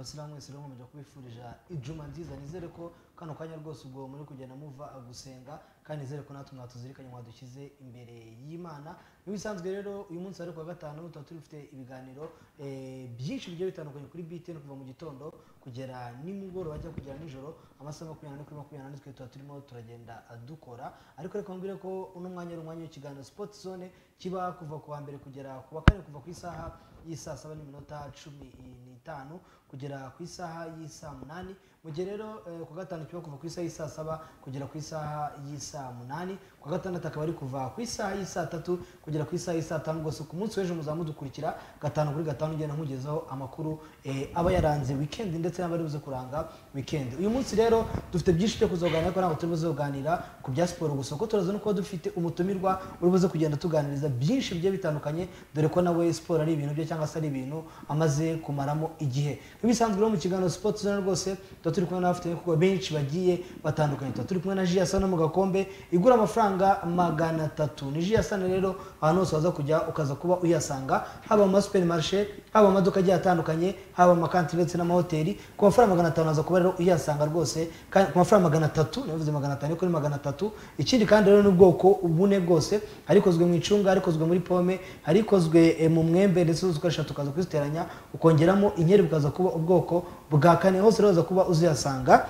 abasilamu mwese rero nkomeje kubifurija ijuma nziza. Nizere ko kano kanya rwose ubwo muri kugenda muva gusenga kandi nizere ko natwe mwatuzirikanye mwadushyize imbere y'imana. Nk'ibisanzwe rero uyu munsi ari kuwa gatanu tuba tufite ibiganiro eh, byinshi bigiye bitandukanye kuri BTN kuva mu gitondo kugera nimugoroba ajya kugera nijoro amasaha makumyabiri kuri makumyabiri n'ane twe tuba turimo turagenda dukora. Ariko reka mbwire ko uno mwanya ari umwanya w'ikiganiro sport zone kiba kuva ku wa mbere kugera ku wa kane kuva ku isaha y'isaa saba n'iminota cumi n'itanu. Kugera ku isaha y'isaa munani. Mu gihe rero eh, ku gatanu kiba kuva ku isaha y'isaa saba kugera ku isaha y'isaa munani. Ku gatandatu akaba ari kuva ku isaha y'isaa tatu kugera ku isaha y'isaa tanu. Rwose ku munsi w'ejo muzaba mudukurikira gatanu kuri gatanu ugenda nkugezaho amakuru eh, aba yaranze weekend ndetse n'abari buze kuranga weekend. Uyu munsi rero dufite byinshi byo kuzoganira ariko ntabwo turi buze kuganira ku bya siporo gusa. Kuko turaza no kuba dufite umutumirwa uri buze kugenda tuganiriza byinshi bigiye bitandukanye dore ko nawe siporo ari ibintu bye cyangwa se ari ibintu amaze kumaramo igihe. Nk'ibisanzwe mu kiganiro sport zone rwose tuba turi kumwe n'abafatanyabikorwa benshi bagiye batandukanye. Tuba turi kumwe na ji yasana mu gakombe igura amafaranga magana atatu. Ni ji rero ahantu hose waza kujya ukaza kuba uyasanga haba mu masuperimarishe haba mu maduka agiye atandukanye haba mu makantine ndetse n'amahoteli ku mafaranga magana atanu waza kuba rero uyasanga rwose ku mafaranga magana atatu nabivuze magana atanu ni magana atatu. Ikindi kandi rero ni ubwoko bune bwose hari ikozwe mu icunga hari ikozwe muri pome hari ikozwe eh, mu mwembe ndetse zose uko eshatu ukaza kuziteranya ukongeramo inkeri bukaza kuba ubwoko bwa kane hose rero uza kuba uziyasanga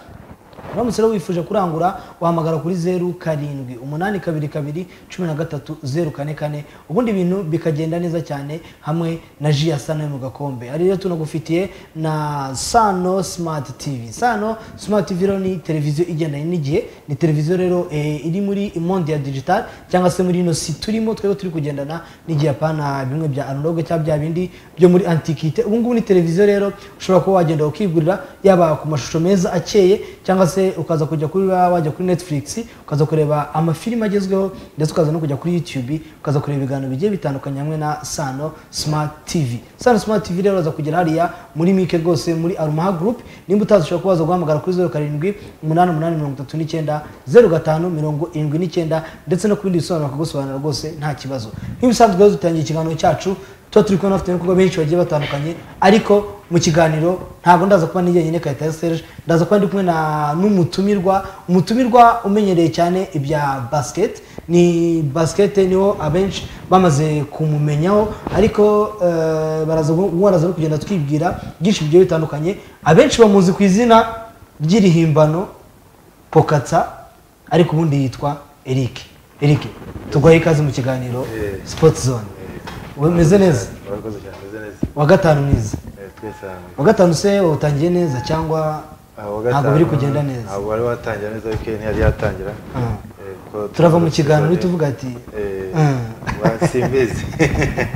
uramutse rero wifuje kurangura wahamagara kuri zeru karindwi umunani kabiri kabiri cumi na gatatu zeru kane kane. Ubundi ibintu bikagenda neza cyane hamwe na ji ya sano yo mu gakombe. Ari rero tunagufitiye na sano smart tv sano smart tv rero ni televiziyo igendanye n'igihe ni televiziyo rero eh, iri muri monde ya digital cyangwa se muri ino si turimo twebwe turi kugendana n'igihe apana bimwe bya analogue cyangwa bya bindi byo muri antiquite ubu ngubu ni televiziyo rero ushobora kuba wagenda ukigurira yaba ku mashusho meza akeye cyangwa se ukaza kujya kuri wajya kuri netflix ukaza kureba amafilimi agezweho ndetse ukaza no kujya kuri youtube ukaza kureba ibiganiro bigiye bitandukanye hamwe na sano smart tv sano smart tv rero uraza kugera hariya muri mike rwose muri arumaha group. Nimba utazi ushobora kubaza guhamagara kuri zeru karindwi umunani umunani mirongo itatu n'icyenda zeru gatanu mirongo irindwi n'icyenda ndetse no ku bindi bisobanuro bakagusobanurira rwose nta kibazo. Nk'ibisanzwe dutangiye ikiganiro cyacu tuba turi kubona bafite ibikorwa benshi bagiye batandukanye ariko mu kiganiro ntabwo ndaza kuba ni jyenyine kayita ya serge ndaza kuba ndi kumwe n'umutumirwa umutumirwa umenyereye cyane ibya basket ni basket ni ho abenshi bamaze kumumenyaho ariko eh, baraza no kugenda twibwira byinshi bigiye bitandukanye abenshi bamuzi ku izina ry'irihimbano pokatsa ariko ubundi yitwa eric eric tuguhaye ikaze mu kiganiro Eh. sport zone umeze neza? Wa gatanu mwiza wa gatanu se wawutangiye neza cyangwa ntabwo biri kugenda neza? Ntabwo wari watangira neza weekend yari yatangira. Ah. Eh, turava mu kiganiro season- uhita uvuga ati Eh, Ah. simbizi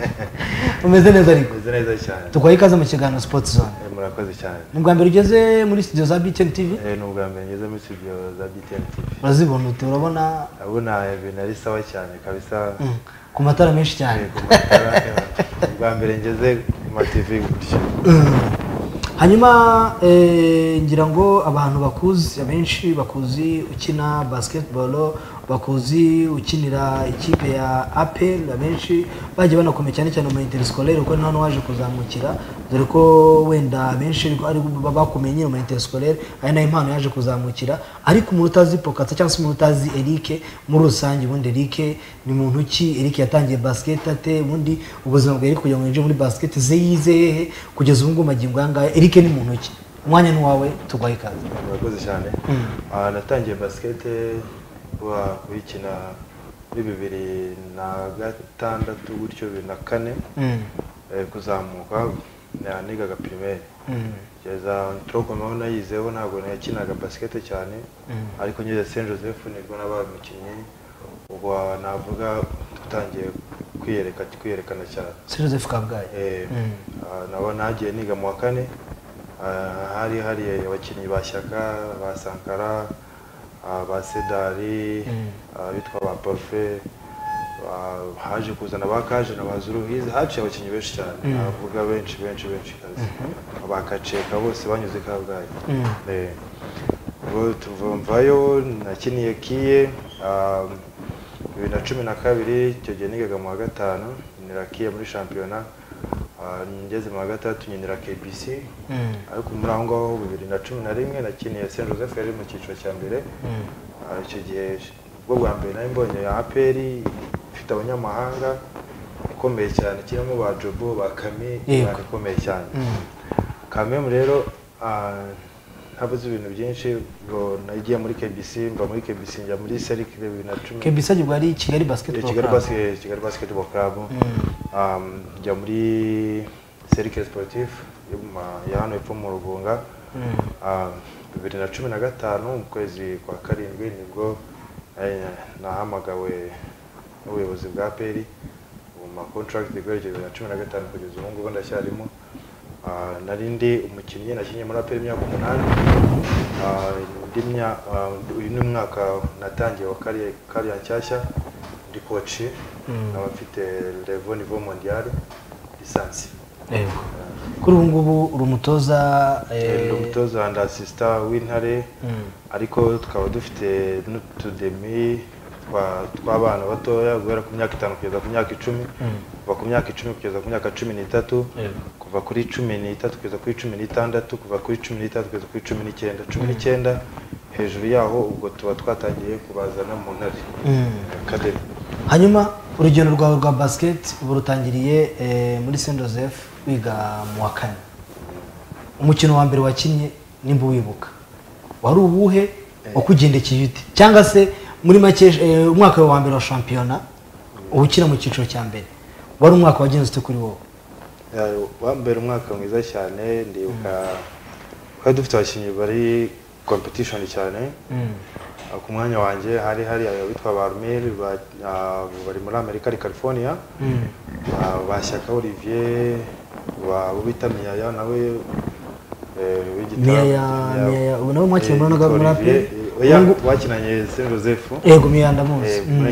umeze neza ariko? Meze neza cyane. Tuguhaye ikaze mu kiganiro sport zone. Eh, murakoze cyane. Ni ubwa mbere ugeze muri studio za btn tv ni ubwa mbere ngeze muri studio za BTN TV urazibona ute? Urabona ndabona ibintu ari sawa cyane kabisa. Mm, ku matara menshi cyane ku matara, ubwa mbere ngeze ku ma TV gutya Mm. hanyuma eh, ngira ngo abantu bakuzi abenshi bakuzi ukina basketball bakuzi ukinira ikipe ya apel abenshi bagiye banakomeye cyane cyane mu interscolaire kuko ni hano waje kuzamukira. Dore ko wenda abenshi nyine mu interscolaire ari na yo impano yaje kuzamukira. Ariko umuntu utazi pokatsa cyangwa se umuntu utazi Eric muri rusange ubundi Eric ni muntu ki? Eric yatangiye basket ate? Ubundi ubuzima bwa Eric kugira ngo yinjire muri basket ze yize hehe? Kugeza ubu ngubu magingo aya ngaya Eric ni muntu ki? Umwanya ni wawe tugwaye ikaze. Murakoze cyane. Mm. Ah, natangiye basikete kuba kuyikina muri bibiri na gatandatu gutyo bibiri na kane Mm. eh, kuzamuka nigaga pirimeri Mm. kugeza torokomeho nayizeho ntabwo nakinaga basikete cyane Mm. ariko ngeze Saint Joseph ni bwo nabaye umukinnyi ubwo navuga dutangiye kwiyereka kwiyerekana cyane Sir Joseph Kabgayi Eh, ah, nabo nagiye niga mu wa kane ah, hari hari abakinnyi ba shyaka ba sankara ba sedari Mm. abitwa ba parufe haje kuzana ba kaje na ba zuruhizi haciye abakinnyi benshi cyane Mm. navuga benshi benshi benshi kazi ba kaceka bose banyuze kabgayi Mm. Eh, ubwo tuva mvayo nakiniye kiye bibiri na cumi na kabiri icyo gihe nigaga mu wa gatanu nirakiye muri shampiyona ngeze mu wa gatandatu nkinira KBC Mm. ariko muri aho ngaho bibiri na cumi na rimwe nakiniye Saint Joseph yari mu cyiciro cya mbere Mm. Ah, icyo gihe bwo bwa mbere nari mbonye ya APR ifite abanyamahanga ikomeye cyane kirimo ba Jobo ba bari ikomeye cyane Mm. Kamemu rero ntabuze ibintu byinshi ngo nagiye muri KBC mva muri KBC njya muri Cercle bibiri na cumi KBC agirwa ari Kigali Eh, Basketball Kigali. Basket Kigali Basketball Club Mm. um, njya muri mu ma- ya hano epfo mu Rugunga Mm. Ah, bibiri na cumi na gatanu mu kwezi kwa karindwi ni bwo eh, nahamagawe n'ubuyobozi bwa peri mu ma contract guhera bibiri na cumi na gatanu kugeza ubu ngubu ndacyarimo nari ndi umukinnyi nakinnye muri aperi imyaka umunani. Ah, ah, uyu ni umwaka natangiye wa kariya nshyashya. Ndi koci Mm. nkaba mfite levo nivo mondial lisansi. Kuri ubu ngubu uri umutoza eh, ndi umutoza and asista w'intare. Mm. ariko tukaba dufite n'utudemi tw'abana batoya guhera ku myaka itanu kugeza ku myaka icumi Mm. kuva ku myaka icumi kugeza ku myaka cumi n'itatu kuva kuri cumi n'itatu kugeza kuri cumi n'itandatu kuva kuri cumi n'itatu kugeza kuri cumi n'icyenda. Cumi n'icyenda hejuru yaho ubwo tuba twatangiye kubazana mu ntare. Mm. academy hanyuma urugendo rwawe rwa basket ubu rutangiriye eh, muri Saint Joseph wiga mu wa kane. Umukino wa mbere wakinnye nimba wibuka wari uwuhe? Wakugendekeye ute? Cyangwa se muri make eh, umwaka wa mbere wa shampiyona ubukina mu cyiciro cya mbere. Wari umwaka wagenze ute kuri wowe? Ya, wambere umwaka mwiza cyane ndibuka twari dufite abakinnyi bari competition cyane. Ah, ku mwanya wanjye hari hari abitwa ba ba- ah, bari muri Amerika ari California. Mm. Ah, ba Shyaka Olivier bita Miyaya nawe eh, w'igitabo. Miyaya- nawe mwakiriye muri Oya, bakinanye Saint Joseph. Yego miyanda muzi eh, muri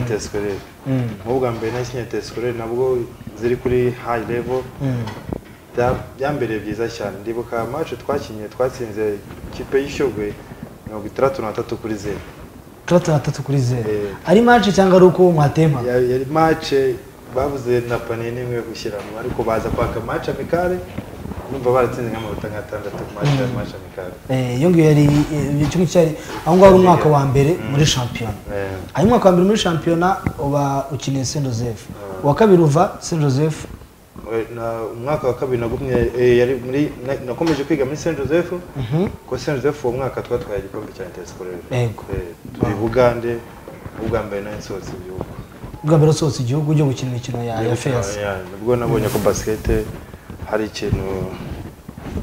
Mm. mu bwa mbere nakinye Interscolaire nabwo ziri kuri high level. Mm. Bya- byambereye byiza cyane. Ndibuka match twakinye twatsinze ikipe y'Ishyogwe mirongo itandatu na tatu kuri zero. Tandatu na tatu kuri zeru Eh. ari match cyangwa ari uko mwatema? Ya- yari match bavuze na paniye n'imwe gushyiramo ariko baza kwaka match amicale. Numva baratsinze nk'amanota nk'atandatu ku match ya match amicale Eh, iyo ngiyo yari eh, icyo ngicyo yari aho ngaho ari umwaka wa mbere muri shampiyona. Eh, hanyuma umwaka wa mbere muri shampiyona uba ukiniye Saint Joseph. Uwa kabiri uva Saint Joseph? Umwaka wa kabiri nagumye eh, yari muri na- nakomeje kwiga muri Saint Joseph. Mhm. ko Saint Joseph uwo mwaka twatwaye igikombe cya. Eh, turi Bugande ubwa mbere nari nsohotse igihugu. Bwa mbere usohotse igihugu ujya gukina imikino ya Ya, ni bwo nabonye ko basket hari ikintu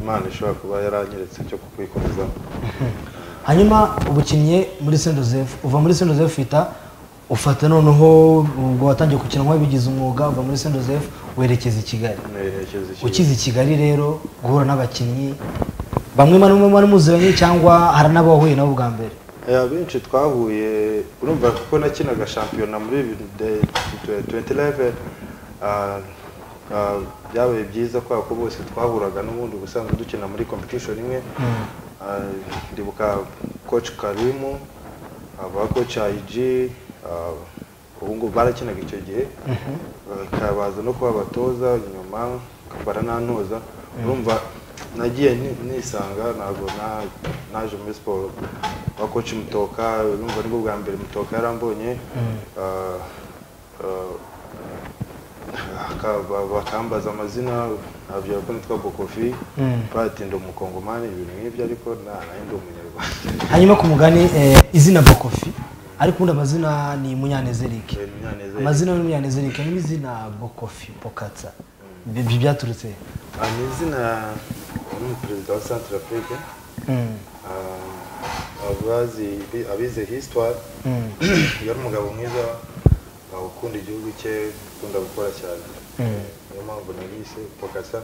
Imana ishobora kuba yaranyeretse cyo kwikomezamo hanyuma uba ukinnye muri Saint Joseph uva muri Saint Joseph uhita ufata noneho ubwo watangiye gukina nk'uwabigize umwuga uva muri Saint Joseph werekeza i Kigali. Ukize i Kigali rero guhura n'abakinnyi bamwe mwari muziranye cyangwa hari n'abahuye nabo bwa mbere? Eh, abenshi twahuye urumva kuko nakinaga shampiyona muri bibiri de- twe- 2011 ah, ah, byabaye byiza kubera ko bose twahuraga n'ubundi ubusanzwe dukina muri competition imwe. Ah, ndibuka coach karimu aba coach IG ah, ubu ngubu barakinaga icyo gihe. Bakabaza no kuba abatoza nyuma baranantoza urumva nagiye ni- nisanga ntabwo na- naje muri siporo wa coach mutoka urumva ni bwo bwa mbere mutoka yarambonye. Bakambaza amazina nabwira ko nitwa bokofi Mm. batinda umukongomani ibintu nk'ibyo ariko nayo ndi umunyarwanda hanyuma ku mugani eh, izina bokofi ariko ubundi amazina ni munyanezerike Eh, amazina ni munyanezerike n'izina bokofi bokatsa ibyo byaturutse? Ah, ni izina n'umuperezida wa centre afrique Mm. Ah, abize Mm. yari umugabo mwiza ukunda igihugu cye ukunda gukora cyane. Mm. niyo mpamvu nabise pokasa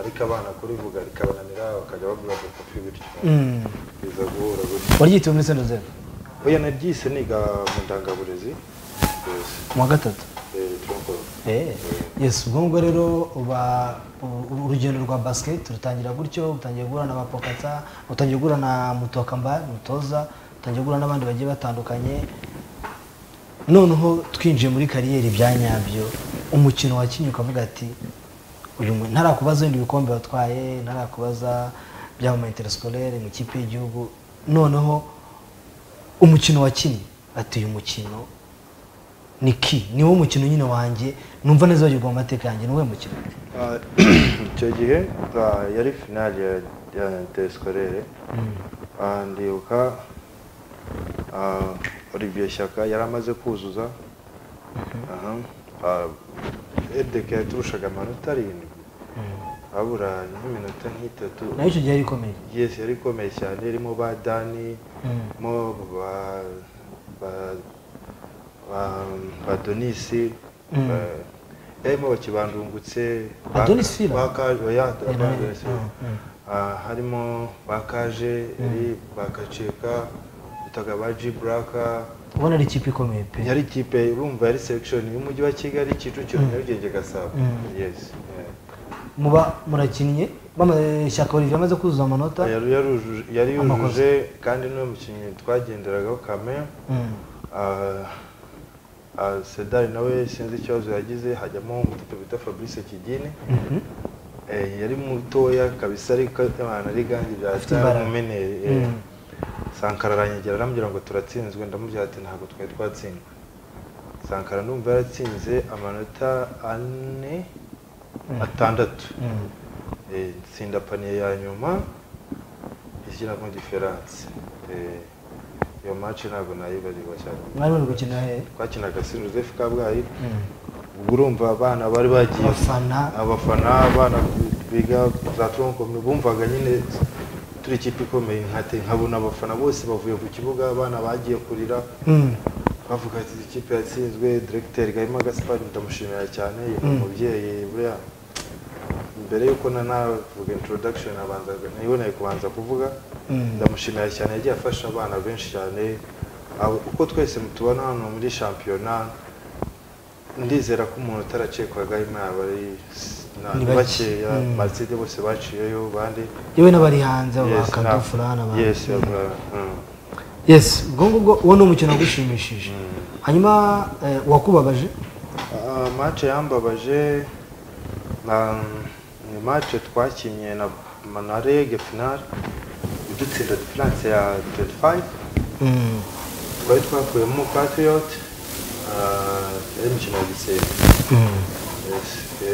ariko abana kurivuga rikabananira bakajya bavuga bokofi bityo. Mm. biza guhura gutyo waryitiwe muri Saint Joseph? Oya naryise niga mu ndangaburezi. Mu wa gatatu? Eh, tronco Eh, yes ubwo ngubwo rero uba urugendo rwa basket rutangira gutyo utangiye guhura na bapokata utangiye guhura na mutokamba mutoza utangiye guhura n'abandi bagiye batandukanye. Noneho twinjiye muri kariyeri bya nyabyo umukino wakinnye ukavuga ati uyu ntarakubaza ibindi bikombe watwaye ntarakubaza byaba mu mu ikipe y'igihugu. Noneho umukino wakinnye ati uyu mukino ni ki? Ni wo mukino nyine wanjye? Numva neza wagirwa mu mateka yanjye ni uwuhe mukino? Ah, icyo gihe ah, yari finali ya interiskorere ndibuka ah, olivier shyaka yari amaze kuzuza. Aha. Ah, edeke yaturushaga amanota arindwi. Habura nk'iminota nk'itatu. Nayo icyo gihe yari ikomeye? Yes yari ikomeye cyane. Irimo ba dani Mm. mo ba donisi. Ba- yarimo bakibandungutse harimo bakaje yari bakaceka bitaga ba G Braka. Ubona ari ikipe ikomeye pe. Yari ikipe urumva yari selection y'umujyi wa Kigali Kicukiro Nyarugenge Gasabo. Mm. yes muba murakinnye? Shyaka olivier amaze kuzuza amanota? Yari yujuje kandi ni we mukinnyi twagenderagaho kamera Mm. Ah, ah, sedari nawe sinzi ikibazo yagize hajyamo umutito bita fabrice kigini Mhm. Eh, yari mutoya kabisa ariko abana ari gangi bya Afite imbaraga. Mm. sankara aranyegera arambwira ngo turatsinzwe ndamubwira ati ntabwo twari twatsindwa sankara ndumva yaratsinze amanota ane atandatu. Mm. Eh, nsinda paniye ya nyuma ishyiramo diferanse Eh, iyo match ntabwo nayibagirwa cyane. Mwari muri gukina he twakinaga Saint Joseph Kabgayi. Mm. ubwo urumva abana bari bagiye abafana. Abafana abana biga za tronkomwe bumvaga nyine turi ikipe ikomeye nkabona abafana bose bavuye ku kibuga abana bagiye kurira Mm. bavuga ati ikipe yatsinzwe directeur Gahima Gaspard ndamushimira cyane Mm. umubyeyi buriya mbere yuko na navuga introduction abanza niboneye kubanza kuvuga Mm. ndamushimira cyane yagiye afasha abana benshi cyane uko twese mutubona hano muri shampiyona ndizera ko umuntu utaracekwaga imana ari na- Ni ni bake. bakeya Mm. matside bose baciyeyo bandi yewe n'abari hanze Yes, bakadufura na- n'abandi yes Mm. aba- mm. yes ubwo ngubwo uwo ni umukino wagushimishije hanyuma eh, uwakubabaje Ah, match yambabaje ni match twakinnye na na rege final idutsinda diferanse ya 25 Mm. twari twakuyemo patriot ah, yari imikino ya gisenyi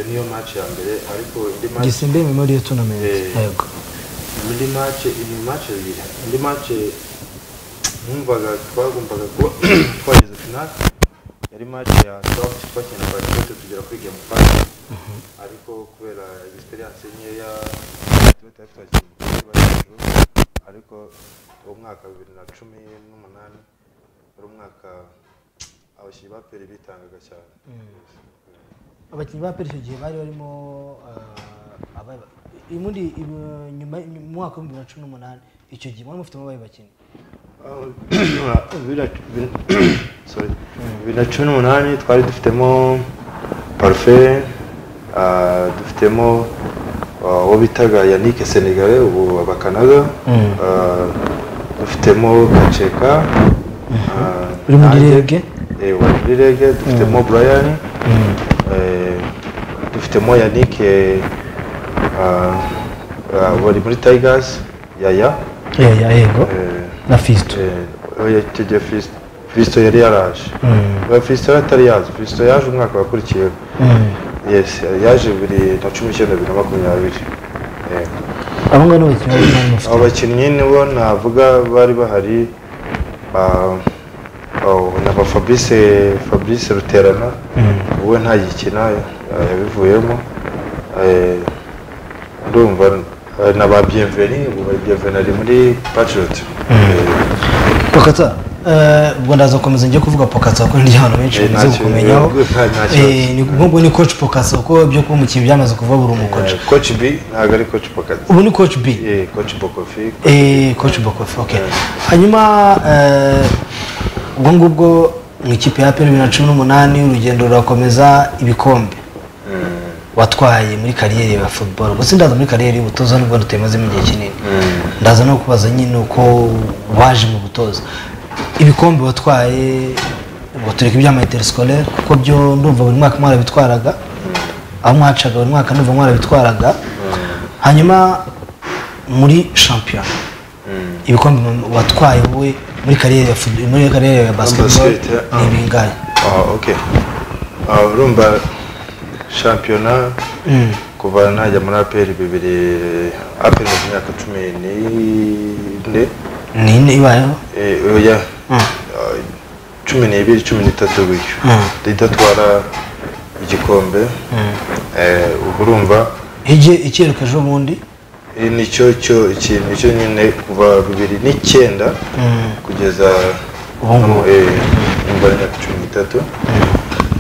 niyo match ya mbere ariko indi match gisimbe memorial tournament. Eh. yego. indi match iyi match ebyiri indi match numvaga twagombaga kuba twageze final. Yari match ya soft twakina patriot tugera kuri game five ariko kubera experience nkeya tuba twakinnye ariko uwo mwaka bibiri na cumi n'umunani wari umwaka abakinnyi ba peri bitangaga cyane. Abakinnyi ba peri icyo gihe bari barimo eh, nyuma mu mwaka w'ibihumbi bibiri na cumi n'umunani icyo gihe mwari mufitemo abaye bakinnyi bibiri na- cumi n'umunani twari dufitemo parufe ah, dufitemo ah, uwo bitaga yannick senegale ubu abakanada Mm. Ah, dufitemo gaceka ah, Uri muri. Rege? Eh, dufitemo brian eh, dufitemo yannick eh, ah, ah, bari muri tigers yaya. Eh, ya yego na fisto. oya icyo gihe Fis- Fiston yari yaraje Mm. Fiston yari atari yaje Fiston yaje umwaka wakurikiyeho Mm. yaje bibiri na cumi n'icyenda bibiri na makumyabiri. Eh, abo ngabo ni abakinnyi abo bakinnyi nibo navuga bari bahari oh, ba Fabrice Fabrice Ruterana we ntagikina ah, yabivuyemo. Eh, ndumva eh, na ba Bienveni ubu ba Bienveni ari muri Patriot Eh, pokata eh, ubwo ndaza gukomeza njye kuvuga pokata kuko ndi abantu benshi Eh, bamaze kukumenyaho. Eh, nk'ubwo ni coach pokata kuko ibyo kuba umukinnyi byamaze kuva buri umukoci Eh, coach B ntabwo ari coach Pocket ubu ni coach b? Eh coach Bokofi. Eh, coach bokofi hanyuma eh, ubwo ngubwo mu ikipe ya bibiri na cumi n'umunani urugendo rurakomeza ibikombe. Watwaye muri kariyeri ya football. Gusa ndaza muri kariyeri y'ubutoza nubwo tutemazemo igihe kinini. Ndaza no kubaza nyine uko waje mu butoza. Ibikombe watwaye ngo tureke iby'ama interscolaire kuko byo ndumva buri mwaka mwarabitwaraga. Aho mwacaga buri mwaka numva mwarabitwaraga. Hanyuma muri shampiyona ibikombe watwaye wowe muri kariyeri ya muri kariyeri ya basketball basket, ah. ni bingahe Ah, ok Ah, urumva shampiyona kuva najya muri aperi bibiri aperi mu myaka cumi n'ine. Ni ine ibayeho? Eh, oya Mm. Ah, cumi n'ibiri cumi n'itatu gutyo Mm. idatwara igikombe. Eh, ubwo urumva igihe icyerekeje ejo bundi eh, ni cyo cyo ikintu ni cyo nyine kuva bibiri n'icyenda kugeza Ubu ngubu. eh, numva ari imyaka cumi n'itatu.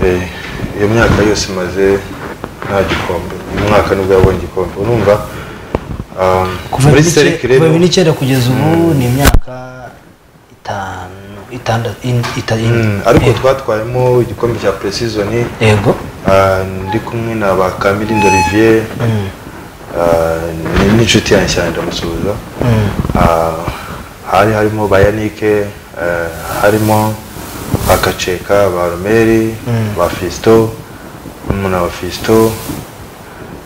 Eh, iyo myaka yose imaze nta gikombe. Uyu mwaka ni bwo yabonye igikombe. Urumva um, kuva muri bibiri n'icyenda- serikire kuva bibiri n'icyenda kugeza ubu ni imyaka itanu itandatu in- ita- in- Mm, ariko twatwayemo igikombe cya preseason yego. Ah, ndi kumwe na ba Kamilindi Olivier Mm. ah, ni n'inshuti yanjye cyane ndamusuhuza Mm. Ah, hari harimo ba Yannick eh, harimo ba Kaceka ba Romeri ba Fisto n'umuntu wa Fisto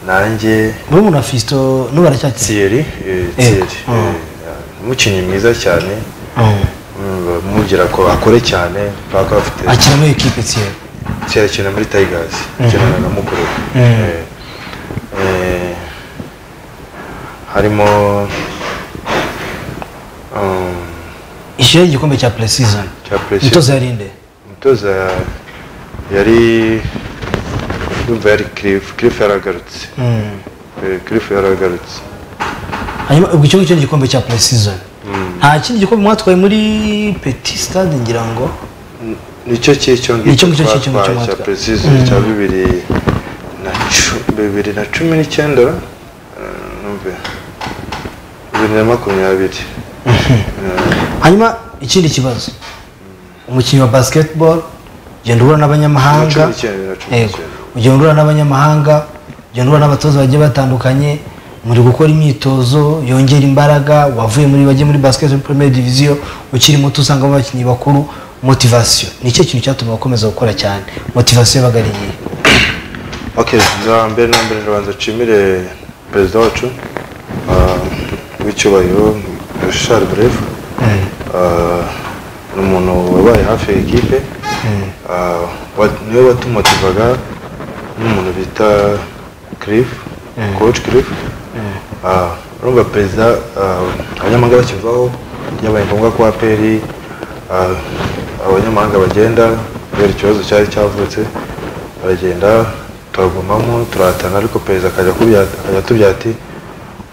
nanjye murumuna fisito n'ubu aracyakira Thierry eh, Thierry eh, umukinnyi mwiza cyane. Mugira ko akore cyane akina muri ekipe tiye kera akina muri Tigers akinana na mukuru. We. Mhm. Eh, eh, harimo um, ishyura igikombe cya Precision. umutoza yarinde umutoza yari yumva yari Cliff Cliff yaragarutse. Eh, Cliff yaragarutse. Hanyuma ubwo icyo ngicyo ni igikombe cya pre-season nta kindi gikombe mwatwaye muri petit stade ngira ngo? Nicyo cy'icyo ngicyo twatwaye cya precision cya bibiri na cu- bibiri na cumi n'icyenda? eh, bibiri na makumyabiri hanyuma ikindi kibazo umukinnyi wa basketball ugenda uhura n'abanyamahanga ugenda uhura n'abanyamahanga ugenda uhura n'abatoza bagiye batandukanye. Muri gukora imyitozo yongera imbaraga wavuye muri bagiye muri basket premier division ukiri muto usangamo abakinnyi bakuru motivation. Ni cyo kintu cyatuma bakomeza gukora cyane. Ok bwa mbere na mbere nshimire perezida wacu. Ah, w'icyubahiro Bref Ah, ni umuntu wabaye hafi ya ekipe ni we watumotivaga n'umuntu bita coach Cliff Ah, urumva perezida ah, abanyamahanga bakivaho byabaye ngombwa ko aperi abanyamahanga bagenda kubera ikibazo cyari cyavutse baragenda turagumamo turahatana ariko perezida akajya atubwira ati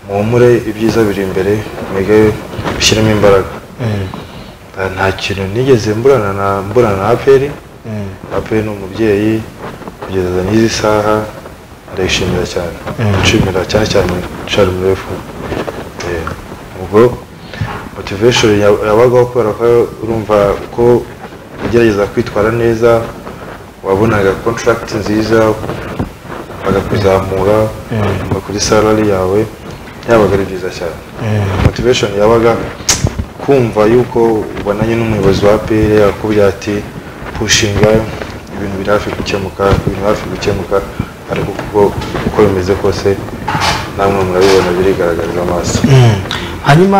muhumure ibyiza biri imbere mwige bishyiremo imbaraga. Ah, nta kintu nigeze mburana na mburana na aperi aperi ni umubyeyi kugeza n'izi saha ndayishimira cyane. Nshimira cyane cyane Eh, ubwo motivation ya- yabagaho kubera ko urumva uko ugerageza kwitwara neza wabonaga contract nziza bagakuzamura kuva kuri salary yawe. Yabaga ari byiza cyane. Motivation yabaga kumva yuko ubonanye n'umuyobozi wa APR akubwira ati pushinga ibintu biri hafi gukemuka ibintu hafi gukemuka ariko kuko uko bimeze kose namwe murabibona birigaragariza amaso. Hanyuma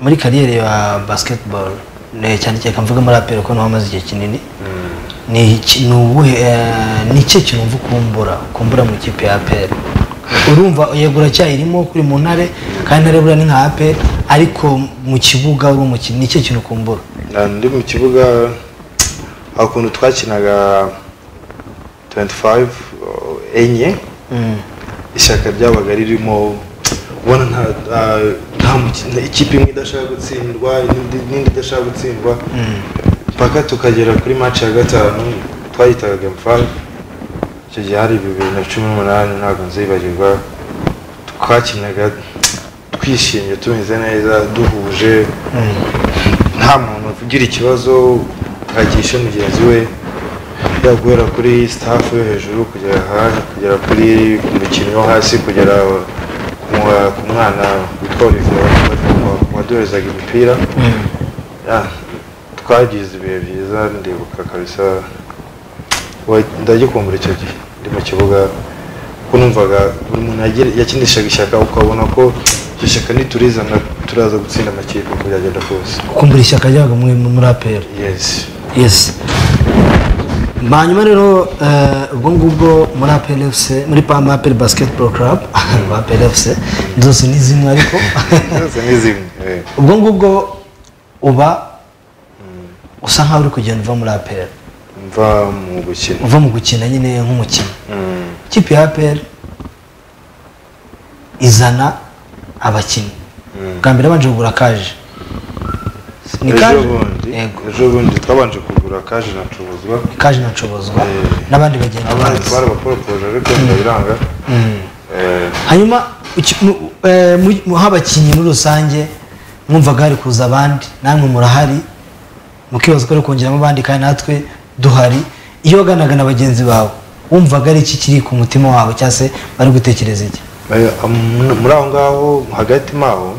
muri kariyeri ya basketball ne cyane cyane mvuga muri apera ko naho amaze igihe kinini. Ni iki- ni ubuhe eh, kintu wumva ukumbura ukumbura mu ikipe ya apera urumva yego uracyayirimo kuri mu ntare kandi ntare buriya ni nka apera ariko mu kibuga uri umukinnyi ni ikihe kintu ukumbura ndi mu kibuga aho ukuntu twakinaga 25 uh, enye. Ishyaka ryabaga ririmo ubona nta ikipe imwe idashaka gutsindwa indi n'indi idashaka gutsindwa. Mpaka tukagera kuri match ya gatanu twayitaga game icyo gihe hari bibiri na cumi n'umunani ntabwo nzibagirwa twakinaga twishimye tumeze neza duhuje nta muntu ugira ikibazo agisha mugenzi we guhera kuri staff yo hejuru kugera hasi kugera kuri ku mukinnyi wo hasi kugera ku mwa- ku mwana witwa Olivier wa- waduherezaga imipira twagize ibihe byiza ndibuka kabisa ndagikumbura icyo gihe. Ndi mu kibuga kuko numvaga buri muntu yakinishaga ishyaka ukabona ko iryo shyaka niturizana turaza gutsinda amakipe uko byagenda kose. Kumbura ishyaka ryabaga muri aperi yes. Yes. Hanyuma rero eh, ubwo ngubwo muri aperi efuse muri pama aperi basiketiboro karabu aperi efuse zose ni zimwe ariko. Zose ni zimwe eh. ubwo ngubwo uba usa nkaho uri kugenda uva muri aperi mva mu gukina. Uva mu gukina nyine nk'umukino. Mm. ikipe ya aperi izana abakinnyi. Bwa mbere babanje kugura kaje. Ni ejo bundi. Twabanje kugura kaje na curuzwa kaje na nshobozwa. Eh. n'abandi bagenda abandi twarabaporopoje ariko ndabiranga Eh, hanyuma mu- eh, mu- mu- nk'abakinnyi muri rusange mwumvaga hari kuza abandi. Namwe murahari. Mukibaza ko ari kongeramo abandi kandi natwe duhari iyo waganaga na bagenzi bawe wumvaga ari iki kiri ku mutima wawe cyangwa se bari gutekereza iki? Muri aho ngaho hagati maho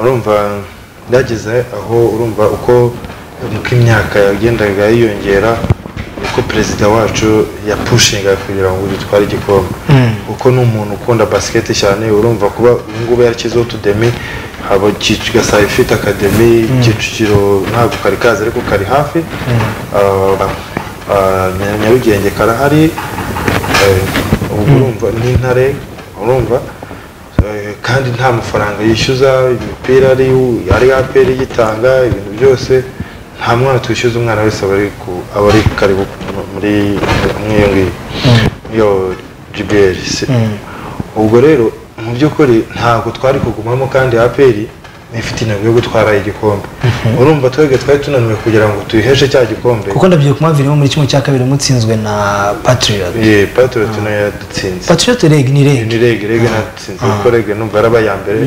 urumva byageze aho urumva uko uko imyaka yagendaga yiyongera. Niko perezida wacu yapushinga kugira ngo dutware igikombe kuko ni umuntu ukunda basiketi cyane urumva kuba ubu ngubu yarashyizeho utudemi haba gasaba ifite akademi kicukiro ntabwo kari kazi ariko kari hafi. Ah, ah, Nya- nyarugenge karahari. Eh, urumva n'intare urumva. Eh, kandi nta mafaranga yishyuza imipira ari ari aperi yitanga ibintu byose. Nta mwana twishyuza umwana wese aba ari karibu muri muri iyo ngiyo iyo GBL se. ubwo rero mu by'ukuri ntabwo twari kugumamo kandi aperi ifite intego yo gutwara igikombe. Urumva twebwe twari tunaniwe kugira ngo tuyiheshe cya gikombe. Kuko ndabyibuka mwavirimo muri kimwe cya kabiri mutsinzwe na patriot. Ye patriot na yo yadutsinze. Patriot reg ni reg. Ni rege rege natsinze kuko rege numva yarabaye iya mbere.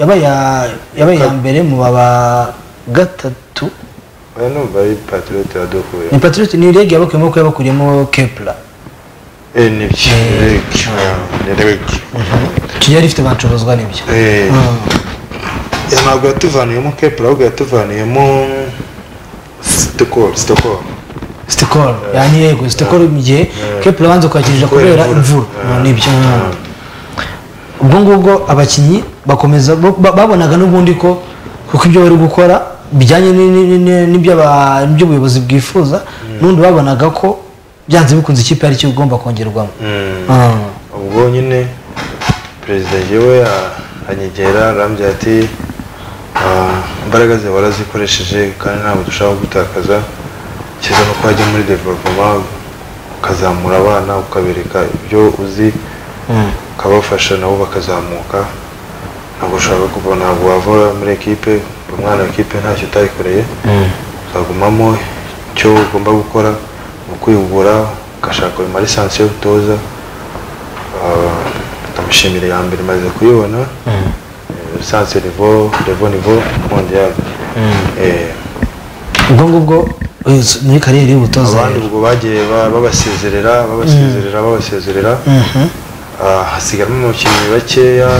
Yabaye iya mbere mu baba gatatu. Aya numva ari patriot yadukuye ni patriot ni reg yabakuyemo ko yabakuriyemo kepla eh. Ni rege rege yari ifite bacuruzwa n'ibyo ntabwo yatuvaniyemo kepura ahubwo yatuvaniyemo sitokoro sitokoro sitikoro yani yego sitikoro mu gihe kepla banze kwakirija kubera imvura ni byo ubwo ngubwo abakinnyi bakomeza bo- ba- babonaga n'ubundi ko kuko ibyo bari gukora bijyanye ni- ni- ni- n'ibyo aba- n'ibyo ubuyobozi bwifuza n'ubundi babonaga ko byanze bikunze ikipe ari cyo igomba kongerwamo. Ah. ubwo nyine perezida yewe anyegera arambwira ati "Ah, imbaraga zawe warazikoresheje kandi ntabwo dushaka gutakaza. Cyiza no ko wajya muri development ukazamura abana ukabereka ibyo uzi ukabafasha nabo bakazamuka. Ntabwo ushaka kuva ntabwo wava muri ekipe. Umwana wa ekipe ntacyo utayikoreye uzagumamo icyo ugomba gukora ni ukwihugura ugashaka ayo marisansi yo gutoza. Ah, ndamushimira ya mbere maze kuyibona. Lisansi nivo revo nivo mondiyali ubwo ngubwo eh, muri kariyeri y'ubutoza abandi ubwo bagiye ba- babasezerera babasezerera babasezerera. Mhm. Ah, hasigaramo abakinnyi bakeya.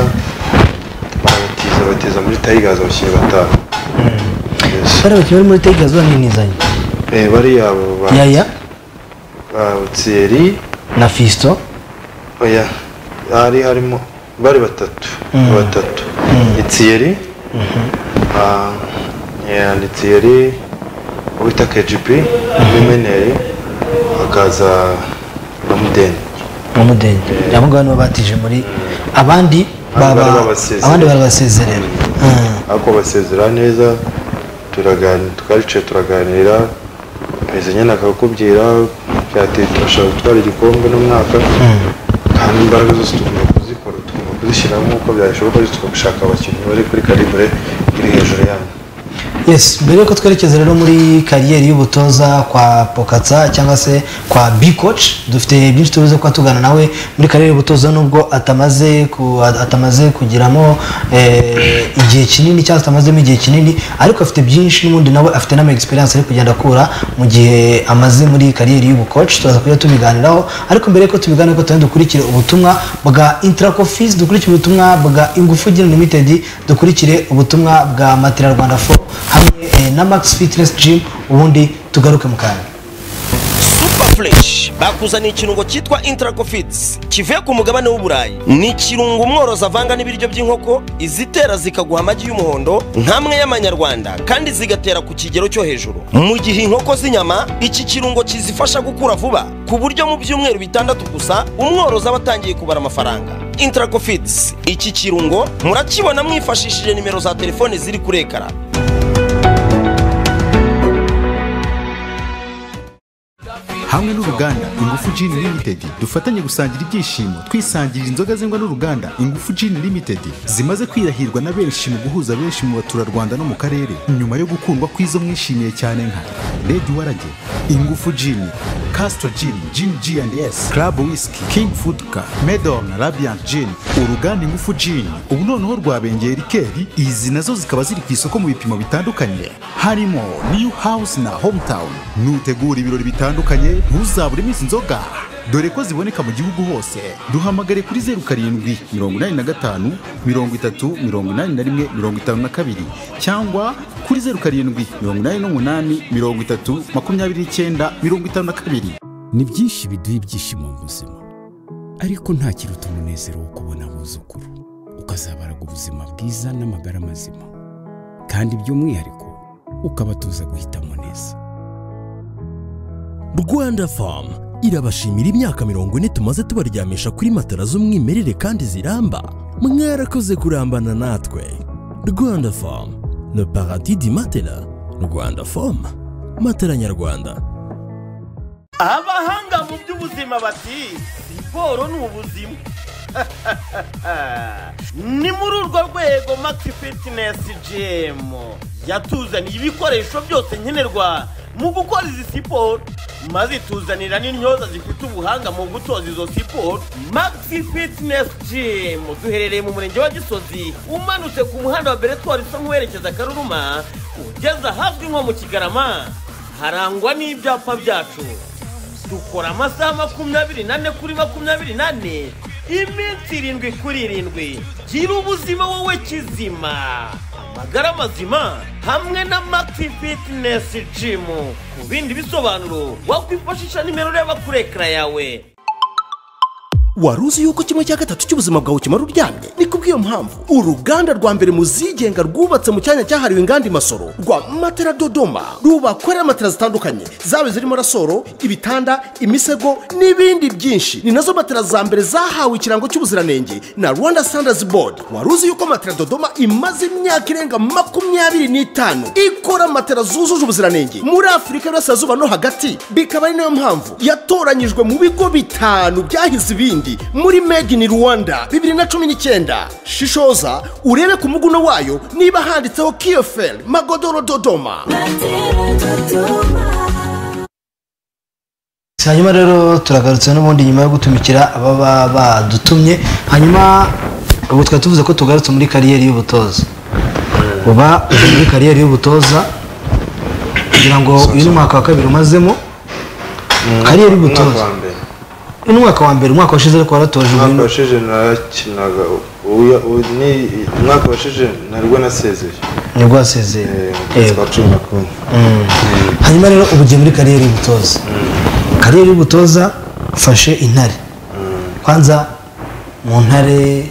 Batiza muri tayigazi abakinnyi batanu bari abakinnyi bari muri tegazi baninizanye bariya abo ba- yaya Thierry na fisto oya hari harimo bari batatu batatu yeah, ni Thierry wita KGP Mimeneri hakaza na Mudeni mu mudenge abo ngabo nibo batije muri abandi Abandi barabasezerera ariko basezera neza twaricaye turaganira. Meze nyine akakubwira turashaka gutwara igikombe n'umwaka. Kandi imbaraga zose tugomba kuzikora tugomba kuzishyiramo uko byashoboka byose tugashaka abakinnyi bari kuri karibure iri hejuru yanyu. Yes. Mbere yuko twerekeza rero muri kariyeri y'ubutoza kwa pokatsa cyangwa se kwa b coach dufite byinshi tubuze kuba tugana nawe muri kariyeri y'ubutoza nubwo atamaze atamaze kugiramo eh, igihe kinini cyangwa atamazemo igihe kinini ariko afite byinshi n'ubundi nawe afite n'ama experience ari kugenda akura mu gihe amaze muri kariyeri y'ubu coach. Turaza kujya tubiganiraho ariko mbere yuko tubiganira ko tugenda dukurikire ubutumwa bwa intracofis dukurikire ubutumwa bwa ingufu limited dukurikire ubutumwa bwa matera rwanda 4 hamwe eh, na max fitness gym ubundi tugaruke mu kanya bakuzaniye ikirungo cyitwa intaragofitsi kivuye ku mugabane w'uburayi ni ikirungo umworozi avanga n'ibiryo by'inkoko izitera zikaguha amagi y'umuhondo nk'amwe y'amanyarwanda kandi zigatera ku kigero cyo hejuru. Mu gihe inkoko z'inyama iki kirungo kizifasha gukura vuba ku buryo mu byumweru bitandatu gusa umworozi aba atangiye kubara amafaranga. Intaragofitsi iki kirungo murakibona mwifashishije nimero za telefone ziri kuri hamwe n'uruganda ingufu Gin Limited dufatanye gusangira ibyishimo. Twisangirira inzoga zengwa n'uruganda ingufu Gin Limited. Zimaze kwirahirwa na benshi mu guhuza benshi mu baturarwanda no mu karere. Nyuma yo gukundwa kw'izo mwishimiye cyane nka Lady Warage ingufu Gin Castro Gin Gin G&S Club Whisky King Foodka Medon Radiant Gin uruganda ingufu Gin. Ubu noneho rwabengeye rikeri izi na zo zikaba ziri ku isoko mu bipimo bitandukanye. Harimo New House na Hometown. Nutegura ibirori bitandukanye? Ntuzabure iminsi inzoga. Dore ko ziboneka mu gihugu hose. Duhamagare kuri zeru karindwi mirongo inani na gatanu mirongo itatu mirongo inani na rimwe mirongo itanu na kabiri. Cyangwa kuri zeru karindwi mirongo inani n'umunani mirongo itatu makumyabiri n'icyenda mirongo itanu na kabiri. Ni byinshi biduha ibyishimo mu buzima. Ariko nta kiruta umunezero wo kubona abuzukuru. Ukazabaraga ubuzima bwiza n'amagara mazima. Kandi by'umwihariko ukabatuza guhitamo neza. Rwanda famu irabashimira imyaka mirongo ine tumaze tubaryamisha kuri matara z'umwimerere kandi ziramba. Mwarakoze kurambana natwe. Rwanda famu le paradis di matela. Rwanda famu matela nyarwanda. Abahanga mu by'ubuzima bati siporo ni ubuzima. Ni muri urwo rwego maxi fitinesi jimu yatuzaniye ibikoresho byose nkenerwa mu gukora izi siporo maze ituzanira n'intyoza zifite ubuhanga mu gutoza izo siporo. Maxi fitinesi jimu duherereye mu murenge wa gisozi umanutse ku muhanda wa beretwari usa nk'uwerekeza karuruma ugeze ahazwi nko mu kigarama. Harangwa n'ibyapa byacu. Dukora amasaha makumyabiri n'ane kuri makumyabiri n'ane iminsi irindwi kuri irindwi. Gira ubuzima wowe kizima. Amagara mazima hamwe na maxi fitinesi jimu ku bindi bisobanuro wakwifashisha nimero ureba kuri ekara yawe. Wari uzi yuko kimwe cya gatatu cy'ubuzima bwawe kimara uryamye ni kubw'iyo mpamvu uruganda rwa mbere mu zigenga rwubatse mu cyanya cyahariwe inganda imasoro rwa matera dodoma. Rubakorera matera zitandukanye. Zaba zirimo rasoro ibitanda imisego n'ibindi byinshi. Ni na zo matera za mbere zahawe ikirango cy'ubuziranenge na rwanda standards board. Wari uzi yuko matera dodoma imaze imyaka irenga makumyabiri n'itanu ikora matera zujuje ubuziranenge. Muri afurika y'uburasirazuba no hagati bikaba ari na yo mpamvu yatoranyijwe mu bigo bitanu byahize ibindi. Muri made in rwanda bibiri na cumi n'icyenda. Shishoza urebe ku muguno wayo niba handitseho kiyoferi magodoro dodoma. Hanyuma rero turagarutse n'ubundi nyuma yo gutumikira ababa badutumye hanyuma ubu twari tuvuze ko tugarutse muri kariyeri y'ubutoza. Uba uje muri kariyeri y'ubutoza kugira ngo uyu ni umwaka wa kabiri umazemo kariyeri y'ubutoza umwaka wa mbere uyu ni umwaka wa mbere umwaka washize ariko waratoje umwaka ibintu washize narakinaga umwaka washize narwo nasezeye ni bwo wasezeye Eh, mu kwezi Yego. kwa cumi na kumwe hanyuma rero ubu ugiye muri kariyeri y'ubutoza kariyeri y'ubutoza ufashe intare kwanza mu ntare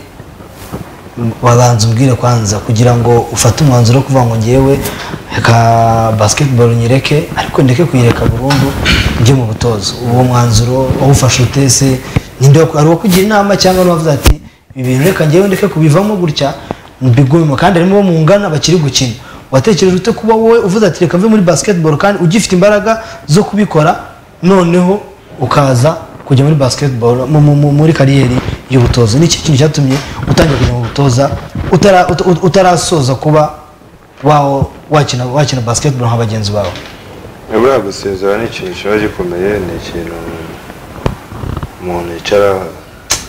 wabanza umbwire kwanza kugira ngo ufate umwanzuro wo kuvuga ngo ngewe reka basketball nyireke ariko ndeke kuyireka burundu njye mu butozo. Uwo mwanzuro wawufashe utese ninde ari uwakugira inama cyangwa n'uwavuze ati ibi bintu reka ngewe ndeke kubivamo gutya mbigumemo kandi harimo abo mungana bakiri gukina. Watekereje ute kuba wowe uvuze ati reka mve muri basketball? Kandi ugifite imbaraga zo kubikora noneho ukaza kujya muri basketball mu- mu- mu- muri kariyeri y'ubutoza ni kintu cyatumye utangira kujya mu butoza utara- ut- ut- utarasoza kuba wawo wakina basketball nka bagenzi bawe buriya gusezera ni ikintu kiba gikomeye ni ikintu umuntu yicara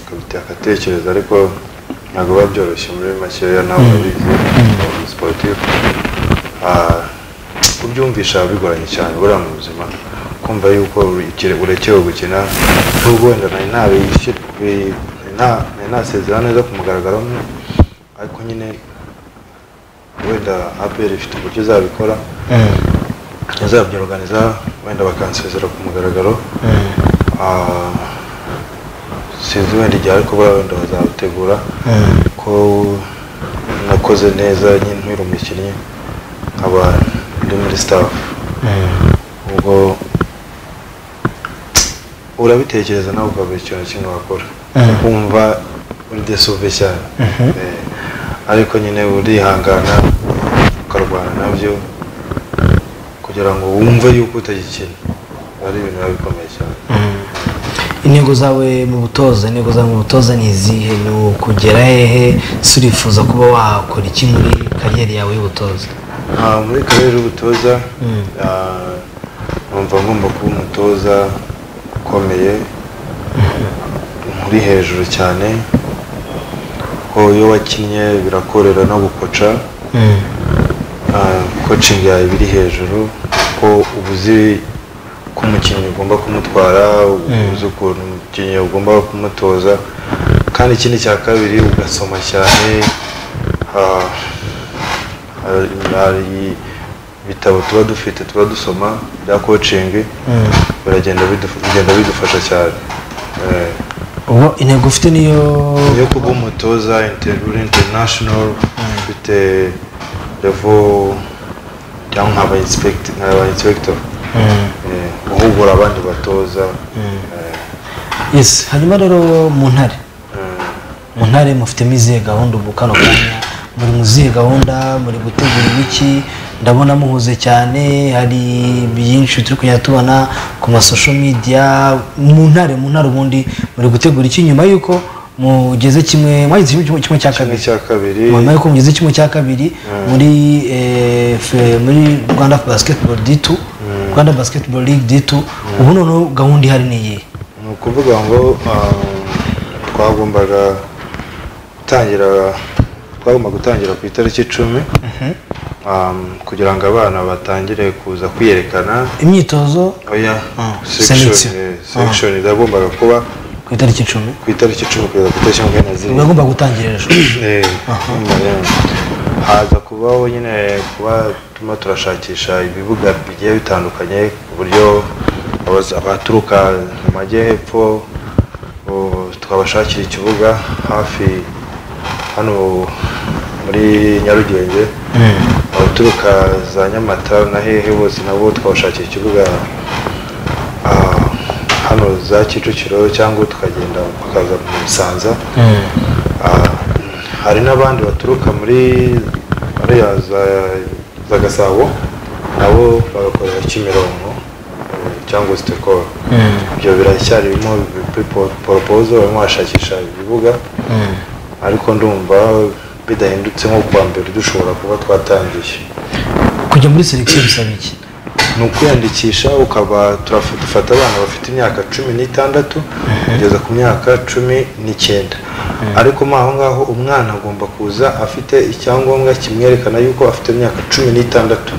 akabita agatekereza ariko ntabwo biba byoroshye muri makeya nawe urabizi ni siporutifu kubyumvisha biba bigoranye cyane buriya mu buzima kumva yuko urekewe gukina nubwo wenda nari nasezera neza ku mugaragaro ariko nyine wenda aperi ifite uburyo izabikora bazabyorganiza wenda bakansezera ku mugaragaro. Ah, sinzi wenda igihe ariko buriya wenda bazabitegura ko nakoze neza nkiri umukinnyi nkaba ndi muri staff. Ubwo urabitekereza nawe ukabura ikintu kimwe wakora. Ukumva uri desuve cyane. Eh, ariko nyine urihangana ukarwana na byo kugira ngo wumve yuko utagikina ari ibintu biba bikomeye cyane. Intego zawe mu butoza intego zawe mu butoza ni izihe? Ni ukugera hehe? Se urifuza kuba wakora iki muri kariyeri yawe y'ubutoza muri karere y'ubutoza ah, numva ngomba kuba umutoza ukomeye uri hejuru cyane. Ko iyo wakinnye birakorera no gukoca coaching yawe biri hejuru ko uba uzi ko umukinnyi ugomba kumutwara uzi ukuntu umukinnyi ugomba kumutoza kandi ikindi cya kabiri ugasoma cyane ah, ibitabo tuba dufite tuba dusoma bya coaching biragenda bidu- bigenda bidufasha cyane. Eh, ubu intego ufite niyo yo kuba umutoza inter- uri international ufite level cyangwa nkaba inspect- nkaba inspector. Eh, abandi batoza yes hanyuma rero mu ntare mu ntare mufitemo izihe gahunda ubu kano kanya muri mu zihe gahunda? Muri gutegura ibiki ndabona muhuze cyane hari byinshi turi kujya tubona ku masosho media mu ntare mu ntare ubundi muri gutegura iki? Nyuma y'uko mugeze kimwe mwagize kimwe cya kabiri. nyuma y'uko mugeze kimwe cya kabiri muri eh, muri rwanda basketball d2 rwanda basketball league d2 ubu noneho gahunda ihari ni iyihe? Ni ukuvuga ngo ah, twagombaga gutangira twagomba gutangira ku itariki icumi. Um, kugira ngo abana batangire kuza kwiyerekana. Imyitozo? Oya Ah, selection. eh, section. Zagombaga kuba ku itariki icumi. ku itariki icumi kugeza ku itariki makumyabiri na zirindwi. Bagomba gutangira ejo. Eh, eh, haza kubaho nyine kuba turimo turashakisha ibibuga bigiye bitandukanye ku buryo abaturuka mu majyepfo twabashakira ikibuga hafi hano muri nyarugenge. Abaturuka za nyamata na hehe bose nabo twabashakira ikibuga ah, hano za kicukiro cyangwa tukagenda bakaza mu musanza. Ah, hari n'abandi baturuka muri ariya za, gasabo nabo bagakorera kimironko cyangwa sitekoro ibyo biracyarimo poropozo barimo barashakisha ibibuga. Ariko ndumva bidahindutse nko kuwa mbere dushobora kuba twatangiye kujya muri selekisiyo bisaba iki? Ni ukwiyandikisha ukaba dufata abana bafite imyaka cumi n'itandatu kugeza ku myaka cumi n'icyenda. Ariko mo aho ngaho umwana agomba kuza afite icyangombwa kimwerekana yuko afite imyaka cumi n'itandatu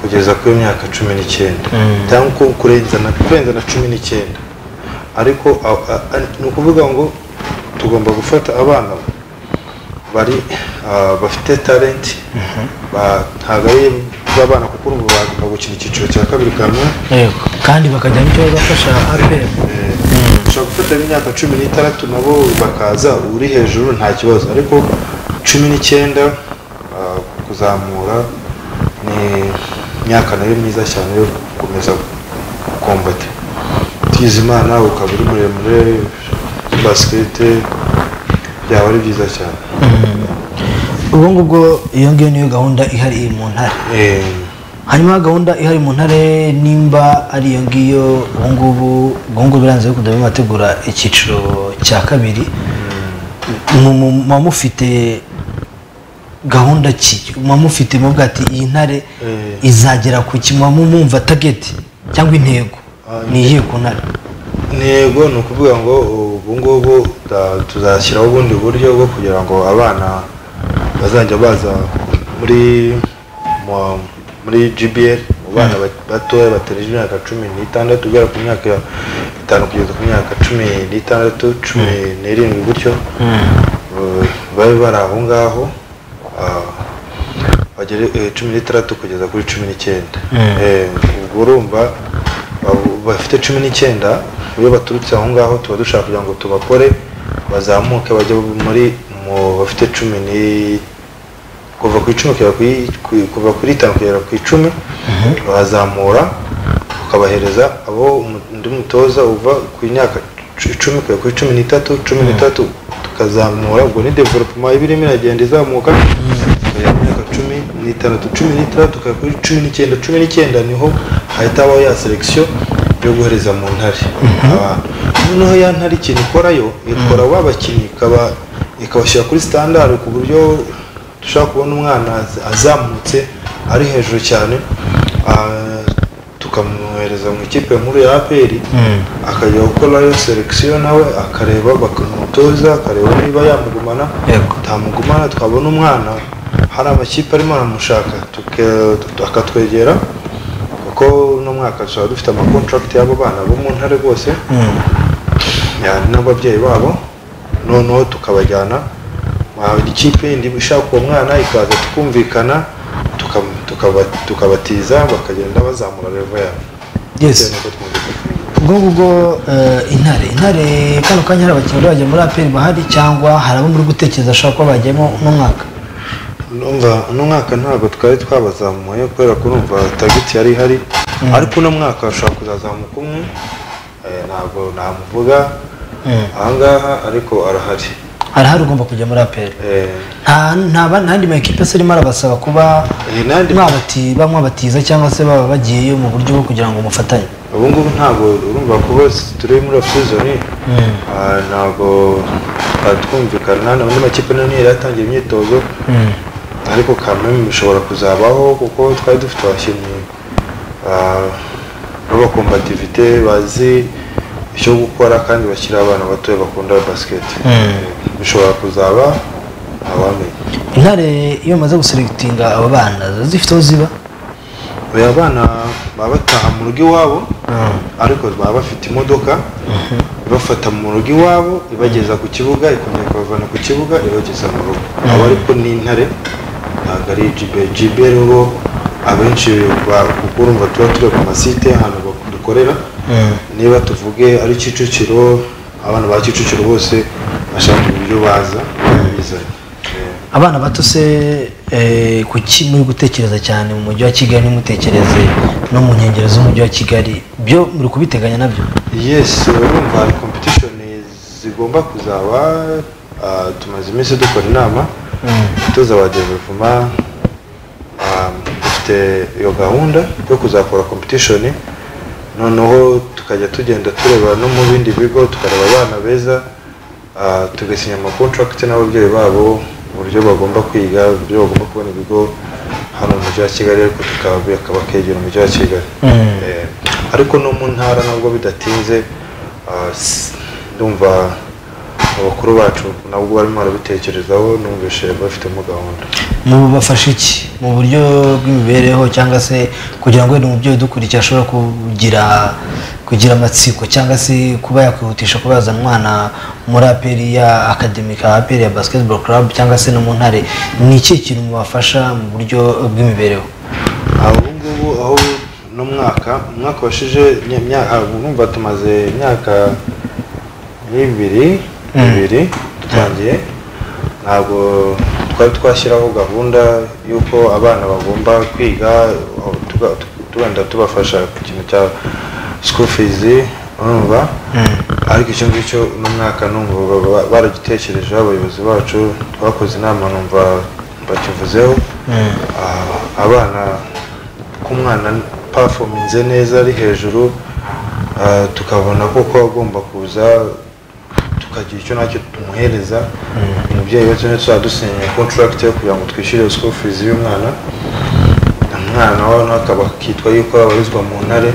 kugeza kuri myaka cumi n'icyenda. Cyangwa ku- kurenza na cumi n'icyenda. Ariko ni ukuvuga ngo tugomba gufata abana bari ah, bafite talenti ba- ntabwo ari b'abana kuko urumva bagomba gukina icyiciro cya kabiri kamwe kandi bakajya n'icyo bafasha apr ushobora gufata imyaka cumi n'itandatu nabo bakaza uri hejuru nta kibazo. Ariko cumi n'icyenda ah, kuzamura ni imyaka na yo myiza cyane yo gukomeza kombate utize imana ukaba uri muremure basikete byaba ari byiza cyane. Ubwo ngubwo iyo ngiyo niyo gahunda ihari mu ntare. Eh, hanyuma gahunda ihari mu ntare nimba ari iyo ngiyo ubu ngubu ubwo ngubwo biranze bikunda bimategura icyiciro cya kabiri. Mu- muba mufite gahunda ki? Muba mufite muvuga ati iyi ntare Eh. izagera ku ki? Muba mumva tageti cyangwa intego? Ni iyihe ku ntare? Intego ni ukuvuga ngo ubu ngubu tuzashyiraho ubundi buryo bwo kugira ngo abana bazajya baza muri mu- muri gbl mu bana ba- batoya batereje imyaka cumi n'itandatu guhera ku myaka itanu kugeza ku myaka cumi n'itandatu cumi n'irindwi gutyo Uh, babe bari aho ngaho uh, bagere eh, cumi n'itandatu kugeza kuri cumi n'icyenda. Eh, ubwo urumva abo bafite cumi n'icyenda iyo baturutse aho ngaho tuba dushaka kugira ngo tubakore bazamuke bajye muri mu bafite cumi ni kuva ku icumi kuva kuri itanu kugera ku icumi bazamura ukabahereza abo undi mutoza uva ku myaka cu- icumi kugera kuri cumi n'itatu cumi n'itatu tukazamura ubwo ni development iba irimo iragenda izamuka kugera ku myaka cumi n'itandatu cumi n'itandatu kugera kuri cumi n'icyenda cumi n'icyenda ni ho hahita habaho ya selection yo guhereza mu ntare noneho ya ntare ikintu ikorayo ikora wa bakinnyi ikaba ikabashyira kuri standard ku buryo dushobora kubona umwana az- azamutse ari hejuru cyane ah, tukamwohereza mu ikipe nkuru ya APR akajya gukorayo selection nawe akareba bakamutoza akareba niba yamugumana Yego. tamugumana twabona umwana hari amakipe arimo aramushaka akatwegera kuko uno mwaka tuba dufite amakontrakt y'abo bana bo mu ntare bose. Ya- n'ababyeyi babo. Noneho tukabajyana ikipe yindi ishaka uwo mwana ikaza tukumvikana tukabatiza bakagenda bazamura revo yabo. Ubwo ngubwo eh, intare. Intare kano kanya hari abakinnyi bari bagiye muri aperi bahari cyangwa hari abo muri gutekereza ashobora kuba bagiyemo uno mwaka? Uno mwaka ntabwo twari twabazamuye kubera ko urumva tageti yari ihari. Ariko uno mwaka hashobora kuzazamuka umwe. Eh, ntabwo namuvuga. Ahangaha ariko arahari. Harahari ugomba kujya muri aperi Eh, nta nta ba- nta yandi ma ekipe se arimo arabasaba kuba eh, n'andi mwabati bamwabatiza cyangwa se baba bagiyeyo mu buryo bwo kugira ngo mufatanye. Ubu ngubu ntabwo urumva kuba turi muri off season. Ah, ntabwo twumvikana. N'andi makipe nani yari yatangiye imyitozo. Ariko kameme bishobora kuzabaho kuko twari dufite abakinnyi ah, b'abakombativite bazi icyo gukora kandi bashyira abana batoya bakunda basket. Bishobora kuzaba abamenye intare iyo bamaze guselectinga abo bana ziba zifite aho ziba? Oya abana baba bataha mu rugo iwabo ariko baba bafite imodoka ibafata mu rugo iwabo ibageza ku kibuga ikongera ikabavana ku kibuga ibageza mu rugo. Abo ariko ni intare ntabwo ari jibe jibe rero abenshi kuko urumva tuba turi ku masite ahantu dukorera. Niba tuvuge ari kicukiro abana ba kicukiro bose bashaka uburyo baza bizanye Eh, abana bato se eh, kuki muri gutekereza cyane mu mujyi wa kigali ntimutekereze no mu nkengero z'umujyi wa kigali byo muri kubiteganya na byo? Yes urumva competition zigomba kuzaba ah, tumaze iminsi dukora inama. Tuza ba development ah, dufite iyo gahunda yo kuzakora competition. Noneho tukajya tugenda tureba no mu bindi bigo tukareba abana beza ah, tugasinya ama contract n'ababyeyi babo uburyo bagomba kwiga uburyo bagomba kubona ibigo. Hano mu mujyi wa kigali ariko tukaba bakegera umujyi wa kigali. Eh, ariko no mu ntara nabwo bidatinze s- ndumva abakuru bacu nabwo barimo barabitekerezaho numvishe bafitemo gahunda. Mubafasha iki? Mu buryo bw'imibereho cyangwa se kugira ngo wenda umubyeyi udukurikiye ashobora kugira kugira amatsiko cyangwa se kuba yakwihutisha kuba yazana umwana muri aperi ya akademika aperi ya basketball club cyangwa se no mu ntare ni ikihe kintu mubafasha mu buryo bw'imibereho? Ubu ngubu aho no mwaka umwaka washije ah, urumva tumaze imyaka ibiri ibiri dutangiye. Ntabwo twari twashyiraho gahunda y'uko abana bagomba kwiga aho tuga- tu- wenda tubafasha ku kintu cya school fees urumva? Ariko icyo ngicyo uno mwaka numva ba- ba- baragitekerejeho abayobozi bacu twakoze inama numva bakivuzeho Ah, abana ko umwana pafominze neza ari hejuru ah, tukabona koko agomba kuza tukagira icyo na cyo tumuhereza. Umubyeyi wacu niyo tuzaba dusinyanye contract yo kugira ngo twishyure school fees y'umwana. Umwana we akaba akitwa yuko abarizwa mu ntare.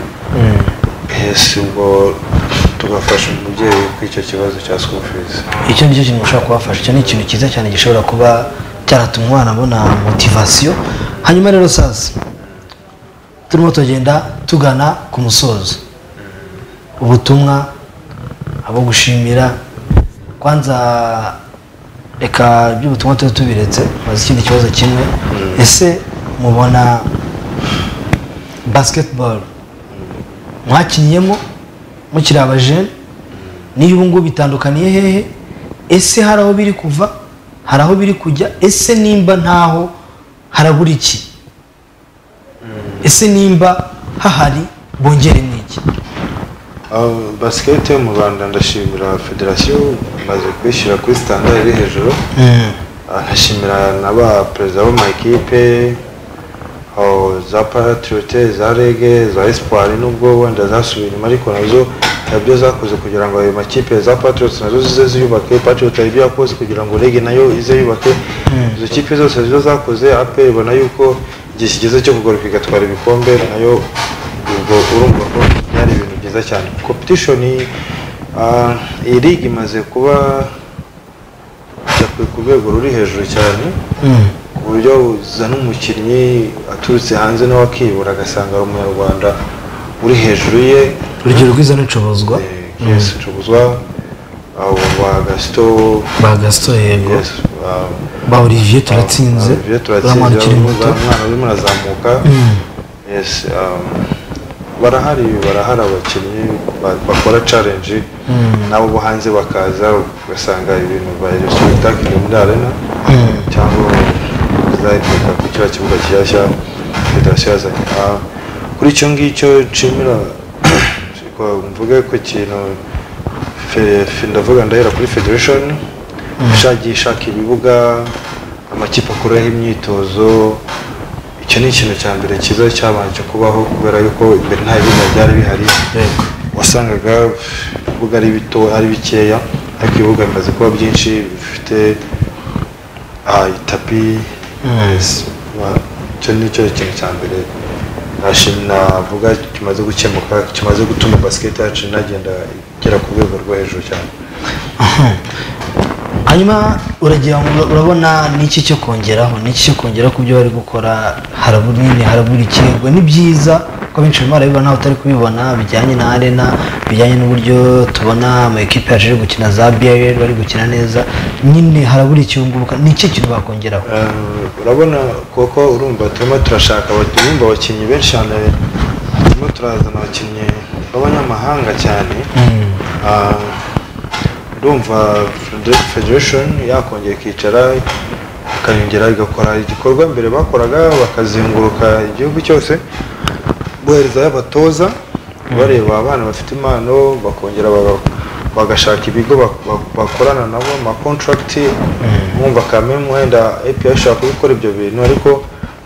Ese ubwo tugafasha umubyeyi kuri icyo kibazo cya school fees? Icyo ni cyo kintu ushobora kubafasha. Icyo ni ikintu cyiza cyane gishobora kuba cyaratuma umwana abona motivasiyo hanyuma rero sasa turimo tugenda tugana ku musozo. Ubutumwa abo gushimira kwanza reka iby'ubutumwa tube tubiretse maze ikindi kibazo kimwe. Ese mubona basketball? Mwakinyemo mukiri abajene? Niyo ubu ngubu bitandukaniye hehe? Ese hari aho biri kuva? Hari aho biri kujya? Ese nimba ntaho harabura iki? Ese nimba hahari bongeremo iki? Uh, basiketi yo mu rwanda ndashimira federasiyo imaze kuyishyira kuri sitandari iri hejuru. Uh, nkashimira na ba perezida b'amakipe za patriote za rege za espoir nubwo wenda zasubiye inyuma ariko na zo hari ibyo zakoze kugira ngo ayo makipe za patriots na zo zize ziyubake. Patriot hari ibyo yakoze kugira ngo rege na yo ize yubake. Izo kipe zose zo zakoze apr ibona yuko igihe kigeze cyo kugaruka igatwara ibikombe na yo ubwo urumva ko byari ibintu byiza cyane. Competition uh, iyi ligue imaze kuba ku- rwego ruri hejuru cyane ku buryo uzana umukinnyi aturutse hanze nawe akibura agasanga ari umunyarwanda uri hejuru ye. Urugero rwiza n'icuruzwa Eh, yes ncubuzwa abo ba gasito ba gasito yego. Ba- olivier turatsinze. Uriya mwana ukiri muto. Umwana urimo urazamuka. Yes um, barahari barahari abakinnyi ba- bakora challenge. Nabo bo hanze bakaza ugasanga ibintu baje spectacle muri arena. Cyangwa bazahita ku kiriya kibuga gishyashya federasiyo yazanye Ah, kuri icyo ngicyo nshimira mvuge ku kintu ndavuga ndahera kuri federation. Ishagiye ishaka ibibuga amakipe akoraho imyitozo icyo ni ikintu cya mbere cyiza cyabanje kubaho kubera yuko imbere nta bibuga byari bihari. Wasangaga ibibuga ari bito ari bikeya ariko ibibuga bimaze kuba byinshi bifite ah, itapi yes, wa- icyo ni cyo kintu cya mbere. Navuga kimaze gukemuka kimaze gutuma basiketi yacu inagenda igera ku rwego rwo hejuru cyane. hanyuma uragira ngo urabona n'iki cyo kongeraho n'iki cyo kongera ku byo bari gukora harabura nyine harabura ikirego ni byiza ko benshi barimo barabibona nawe utari kubibona bijyanye na arena bijyanye n'uburyo tubona ama ekipe yacu ari gukina za BRL bari gukina neza. Nyine harabura ikiyunguruka ni iki kintu bakongeraho? Eh, urabona kuko urumva turimo turashaka urumva abakinnyi benshi cyane turimo turazana abakinnyi b'abanyamahanga cyane. Fede- federation yakongera ikicara ikayongera igakora igikorwa mbere bakoraga bakazenguruka igihugu cyose boherezayo abatoza bareba abana bafite impano bakongera baga- bagashaka ibigo bak- bak- bakorana nabo amakontragiti bumva kamemu wenda APR ishobora kubikora ibyo bintu ariko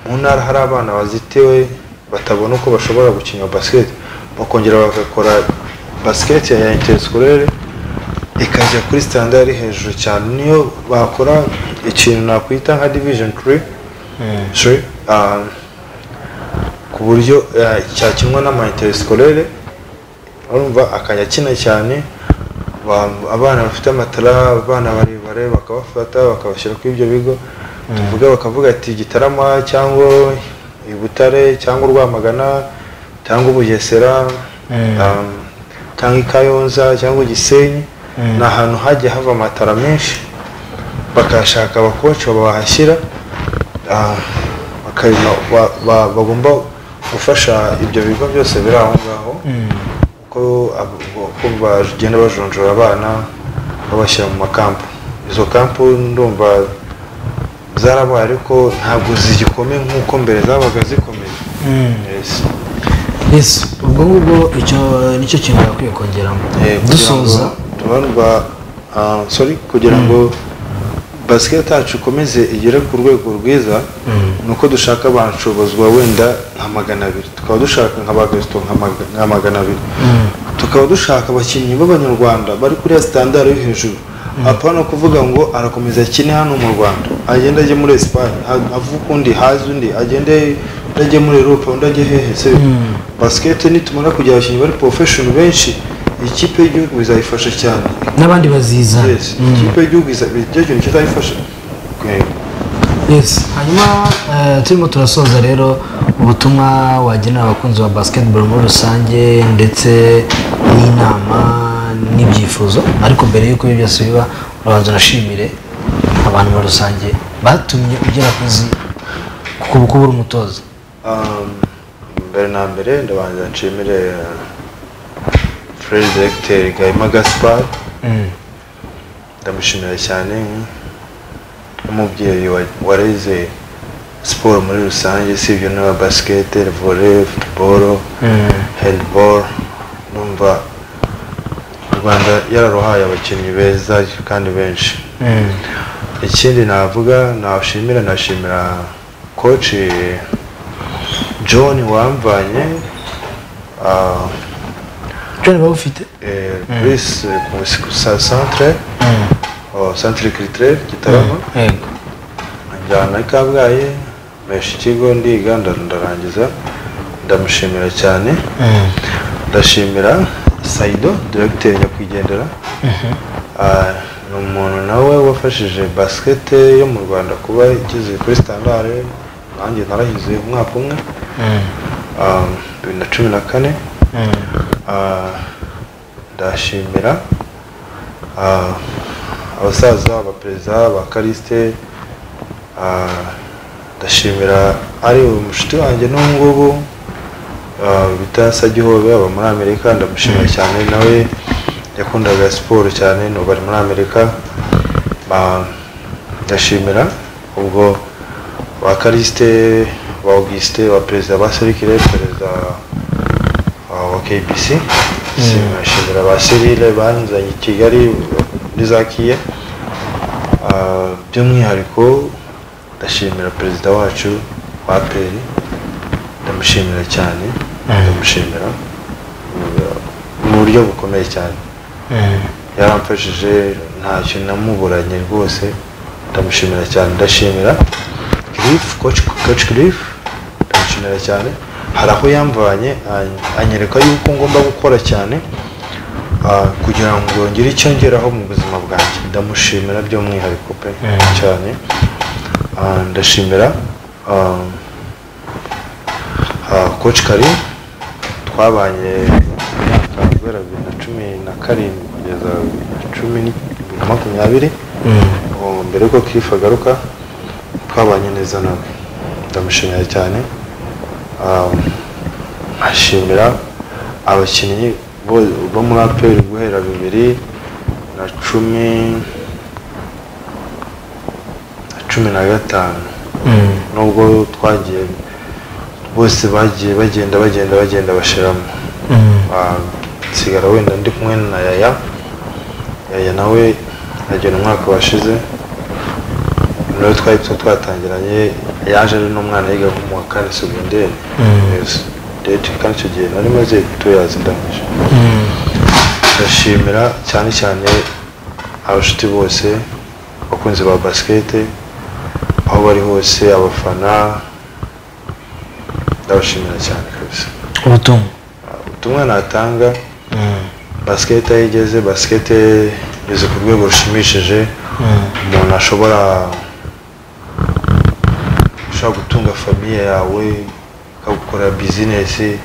mu ntara hari abana bazitiwe batabona uko bashobora gukina basiketi bakongera bagakora basiketi ya interiskolere ikajya kuri standard hejuru cyane. Niyo bakora ikintu nakwita nka division 3 Three, ah, ku buryo eh, cyakinwa n'ama interiskolere urumva akajya akina cyane. Ba- abana bafite amatara abana barebare bakabafata bakabashyira kuri ibyo bigo. Tuvuga bakavuga ati gitarama cyangwa i butare cyangwa urwamagana cyangwa ubugesera um, cyangwa i kayonza cyangwa gisenyi. Ni ahantu hagiye hava amatara menshi bakashaka abakoci babahashyira ah, bagomba gufasha ibyo bigo byose biri aho ngaho uko bagenda bajonjora abana babashyira mu makampu. Izo kampu ndumva zarabaye ariko ntabwo zigikomeye nk'uko mbere zabaga zikomeye. Ubwo ngubwo icyo ni cyo kintu bakwiye kongeramo. Eh, dusoza. Tubanwa ah, sorry kugira ngo basiketi yacu ikomeze igere ku rwego rwiza ni uko dushaka abanshobozwa wenda nka magana abiri. Tukaba dushaka nka bagasito nka maga- nka magana abiri. Tukaba dushaka abakinnyi b'abanyarwanda bari kuri ya sitandari yo hejuru. Apana kuvuga ngo arakomeza akine hano mu rwanda. Agende ajye muri esipanye avuga undi haze undi. Agende ajye muri erope undi ajye hehe se? Basiketi nitumara kugira abakinnyi bari porofeshono benshi. Ikipe y'igihugu bizayifasha cyane. N'abandi baziza. Yes. Ikipe y'igihugu iza- icyo kintu kizayifasha hanyuma eh, turimo turasoza rero ubutumwa wagenera abakunzi ba basketball muri rusange ndetse n'inama n'ibyifuzo. Ariko mbere y'uko ibyo byose biba urabanza unashimire abantu muri rusange batumye ugera ku izi- ku kuba kuba uri umutoza. Um, mbere na mbere ndabanza nshimire frere directeur gahima gaspar ndamushimira cyane. Nk'umubyeyi wa- wareze siporo muri rusange si ibyo n'aba basket volley football handball. Numva u rwanda yararuhaye abakinnyi beza kandi benshi. Ikindi navuga nashimira nashimira coach john wamvanye ah, john baba ufite eh, ku- ku sa- centre oh, centre culturel gitarama yego njyana i kabgayi mpesha ikigo ndiga nda- ndarangiza ndamushimira cyane ndashimira saido directeur nyakwigendera Ah, ni umuntu nawe wafashije basket yo mu rwanda kuba igeze kuri standard nanjye narahize umwaka umwe. Ah, bibiri na cumi na kane. Ndashimira. Ah, abasaza abaperezida ba karisite Ah, ndashimira ari umushuti wanjye n'ubu ngubu. Ah, bita sagihobe aba muri amerika ndamushimira cyane nawe. Yakundaga siporo cyane n'ubu ari muri amerika. Ah, ndashimira. Ubwo ba karisite ba augustin ba perezida ba serikire perezida ah, kbc ndashimira ba serile banzanye i kigali n'izakiye Ah, by'umwihariko ndashimira perezida wacu wa peri ndamushimira cyane ndamushimira mu- buryo bukomeye cyane yaramfashije ntacyo namuburanye rwose ndamushimira cyane ndashimira coach coach Cliff ndamushimira cyane hari aho yamvanye any- anyereka yuko ngomba gukora cyane ah, kugira ngo ngire icyo ngeraho mu buzima bwanjye. Ndamushimira by'umwihariko pe cyane. Ah, ndashimira ah, ah, Karim. Twabanye guhera bibiri na cumi na karindwi kugeza cumi ni- bibiri na makumyabiri. Ubu mbere yuko Cliff agaruka twabanye neza nawe. Ndamushimira cyane. Ah, nkashimira abakinnyi bo- muri aperi guhera bibiri na cumi na cumi na gatanu. Nubwo twagiye bose bagiye bagenda bagenda bagenda bashiramo. Ah, nsigara wenda ndi kumwe na yaya. Yaya nawe agena umwaka washize. Nawe twari twa twatangiranye yaje ari n'umwana yiga mu wa kane segonderi. Kandi icyo gihe nari maze tuyazi ndangije ndashimira cyane cyane abashuti bose abakunzi ba basikete aho bari hose abafana. Ndabashimira cyane kabisa. Ubutumwa? Ubutumwa natanga. Basikete aho igeze basikete igeze ku rwego rushimishije. Umuntu ashobora ushobora gutunga famiye yawe ukagukora bizinesi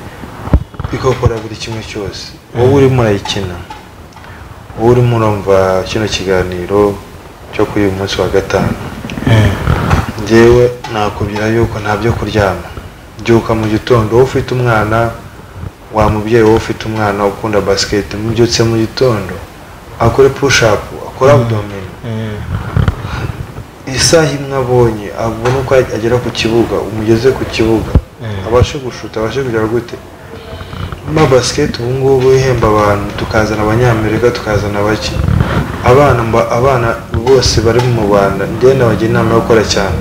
bikakora buri kimwe cyose. Wowe urimo urayikina. Wowe urimo urumva kino kiganiro cyo kuri uyu munsi wa gatanu. Njyewe nakubwira yuko nta byo kuryama. Byuka mu gitondo wowe ufite umwana wa mubyeyi wowe ufite umwana ukunda basiketi mubyutse mu gitondo. Akore pushapu akore abdomino isaha imwe abonye abona uko agera ku kibuga umugeze ku kibuga. Abashe gushuta abashe kugera gute? Ma basiketi ubu ngubu ihemba abantu tukazana abanyamerika tukazana bake. Abana abana bose bari mu rwanda njyewe nabagira inama yo gukora cyane.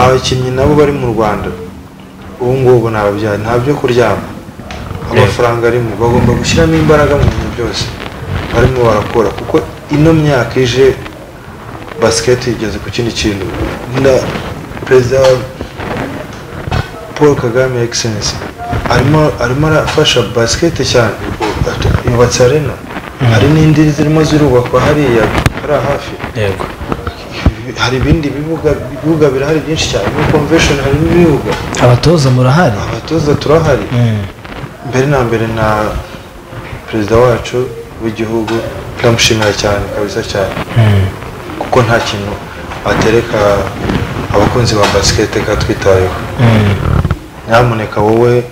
Abakinnyi nabo bari mu rwanda ubu ngubu ni ababyeyi nta byo kuryama. Amafaranga arimo bagomba gushyiramo imbaraga mu bintu byose. Barimo barakora kuko ino myaka ije basiketi igeze ku kindi kintu. Na perezida paul kagame egisensi arimo arafasha basiketi cyane. Yubatse arena. Hari n'indi zirimo zirubakwa hariya hariya hafi. Yego. Hari ibindi bibuga ibibuga birahari byinshi cyane. Muri convention harimo ibibuga abatoza murahari? Abatoza turahari. Mbere na mbere na perezida wacu w'igihugu ndamushimira cyane kabisa cyane. Kuko nta kintu atereka abakunzi ba basikete ka twitayeho. Nyamuneka wowe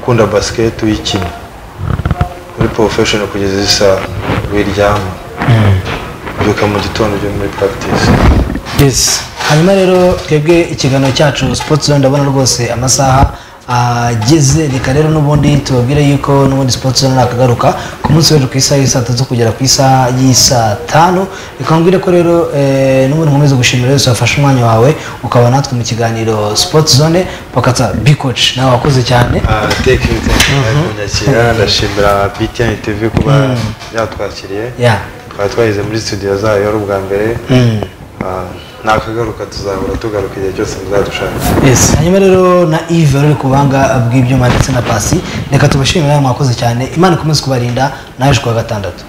ukunda basikete uyikina muri porofeshono kugeza izi saha wiryama byuka mu gitondo ujye muri practice. Yes. Hanyuma rero twebwe ikiganiro cyacu sports zone ndabona rwose amasaha ageze. Reka rero n'ubundi tubabwire yuko n'ubundi sports zone nakagaruka ku munsi w'ejo ku isaha y'isaa tatu kugera ku isaha y'isaa tanu. Reka mbwire ko rero eh, n'ubundi nkomeze gushimira wese wafashe umwanya wawe ukaba natwe mu kiganiro sports zone. Pakata bikoci nawe wakoze cyane. Tekinite kunyakira ndashimira btn tv kuba yatwakiriye. Ya twari twagize muri studio zayo ari ubwa mbere. Mm. Ah, nakagaruka tuzahora tugaruka igihe cyose muzadushaka. Hanyuma rero na wari uri ku buhanga bw'ibyuma ndetse na pasi reka tubashimire mwakoze cyane. Imana ikomeze kubarinda naje kuwa gatandatu.